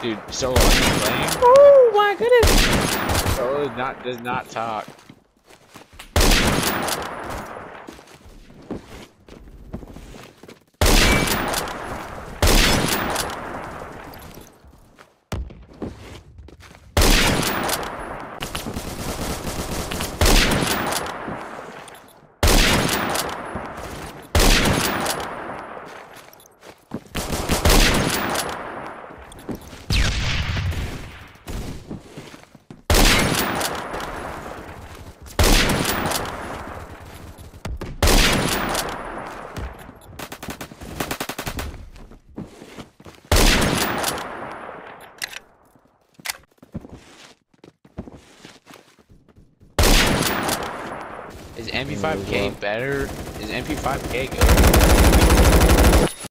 Dude, Solo, are you playing? Oh my goodness! Solo not, does not talk. Is MP5K better? Is MP5K good?